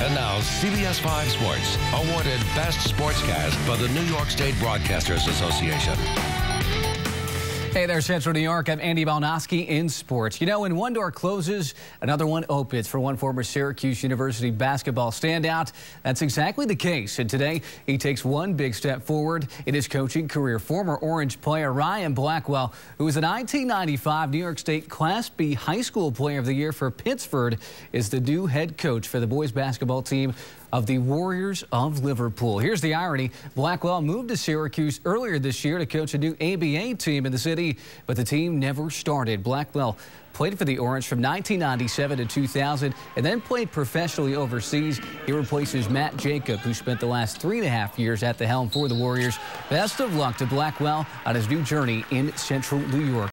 And now, CBS 5 Sports, awarded Best Sportscast by the New York State Broadcasters Association. Hey there, Central New York. I'm Andy Balnoski in sports. You know, when one door closes, another one opens for one former Syracuse University basketball standout. That's exactly the case. And today, he takes one big step forward in his coaching career. Former Orange player Ryan Blackwell, who was a 1995 New York State Class B High School Player of the Year for Pittsford, is the new head coach for the boys basketball team of the Warriors of Liverpool. Here's the irony. Blackwell moved to Syracuse earlier this year to coach a new ABA team in the city, but the team never started. Blackwell played for the Orange from 1997 to 2000 and then played professionally overseas. He replaces Matt Jacob, who spent the last three and a half years at the helm for the Warriors. Best of luck to Blackwell on his new journey in Central New York.